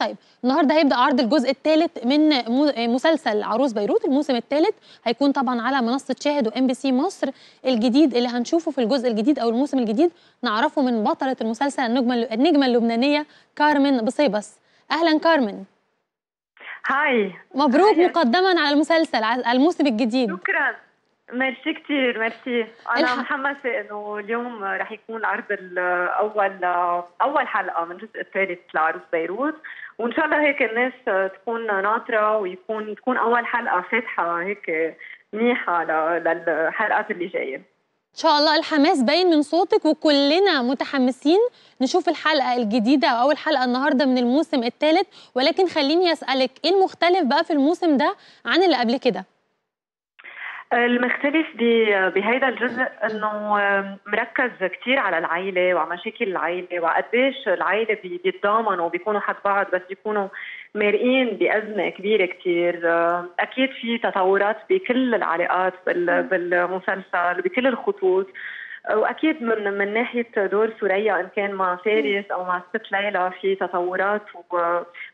طيب النهارده هيبدأ عرض الجزء الثالث من مسلسل عروس بيروت. الموسم الثالث هيكون طبعا على منصة شاهد و MBC مصر الجديد اللي هنشوفه في الجزء الجديد أو الموسم الجديد. نعرفه من بطلة المسلسل النجمة النجمة اللبنانية كارمن بصيبص. أهلا كارمن. Hi. مبروك Hi. مقدما على المسلسل على الموسم الجديد. شكرا. ميرسي كثير ميرسي. أنا متحمسة إنه اليوم رح يكون عرض الأول أول حلقة من الجزء الثالث لعروس بيروت. وإن شاء الله هيك الناس تكون ناطرة ويكون تكون أول حلقة فاتحة هيك منيحة للحلقات اللي جاية. إن شاء الله الحماس باين من صوتك وكلنا متحمسين نشوف الحلقة الجديدة أو أول حلقة النهارده من الموسم الثالث. ولكن خليني أسألك إيه المختلف بقى في الموسم ده عن اللي قبل كده؟ المختلف ب- بهيدا الجزء إنه مركز كثير على العائله وعلى مشاكل العائله وقديش العائله بي- بيتضامنوا وبيكونوا حد بعض بس بيكونوا مارقين بأزمة كبيرة كثير أكيد في تطورات بكل العلاقات بال- بالمسلسل بكل الخطوط. وأكيد من من ناحية دور سوريا إن كان مع فارس أو مع ست ليلى في تطورات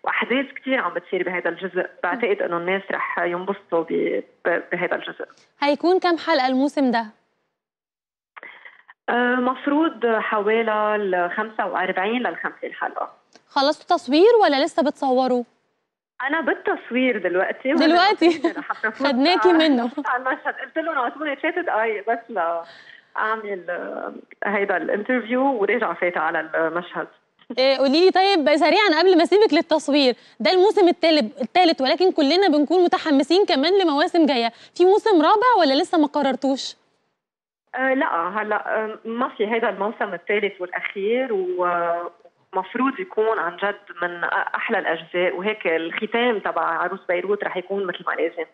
وأحداث كثير عم بتصير بهذا الجزء بعتقد إنه الناس رح ينبسطوا بهذا الجزء. هيكون كام حلقة الموسم ده؟ آه، مفروض حوالي ال 45 لل 50 حلقة. خلصتوا تصوير ولا لسه بتصوروا؟ أنا بالتصوير دلوقتي دلوقتي؟ خدناكي منه. على المشهد قلت لهم اعطوني ثلاث دقائق بس ل أعمل آه، هيدا الانترفيو وراجعه فاتة على المشهد. إيه قولي لي طيب سريعا قبل ما أسيبك للتصوير ده الموسم الثالث ولكن كلنا بنكون متحمسين كمان لمواسم جاية. في موسم رابع ولا لسه ما قررتوش؟ آه لا هلأ آه، ما في هيدا الموسم الثالث والأخير ومفروض يكون عن جد من أحلى الأجزاء وهيك الختام تبع عروس بيروت رح يكون مثل ما لازم.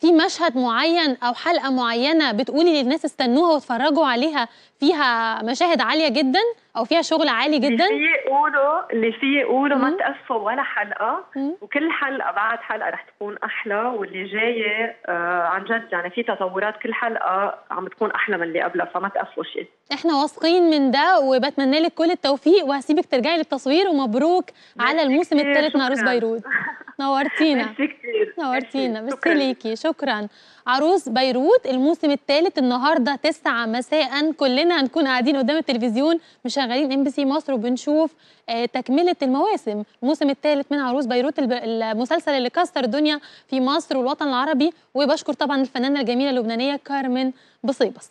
في مشهد معين أو حلقة معينة بتقولي للناس استنوها واتفرجوا عليها فيها مشاهد عالية جدا أو فيها شغل عالي جدا اللي في يقولوا اللي في يقولوا ما. تقفوا ولا حلقة مم. وكل حلقة بعد حلقة رح تكون أحلى واللي جاية آه عن جد يعني في تطورات كل حلقة عم تكون أحلى من اللي قبلها فما تقفوا شيء إحنا واثقين من ده وبتمنى لك كل التوفيق وهسيبك ترجعي للتصوير ومبروك على الموسم الثالث شكراً. بيروت نورتينا. نورتينا. ميرسي. ليكي. شكرا. عروس بيروت الموسم الثالث النهارده 9 مساء. كلنا هنكون قاعدين قدام التلفزيون مشغلين MBC مصر وبنشوف آه، تكملة المواسم. الموسم الثالث من عروس بيروت المسلسل اللي كسر الدنيا في مصر والوطن العربي. وبشكر طبعا الفنانة الجميلة اللبنانية كارمن بصيبص.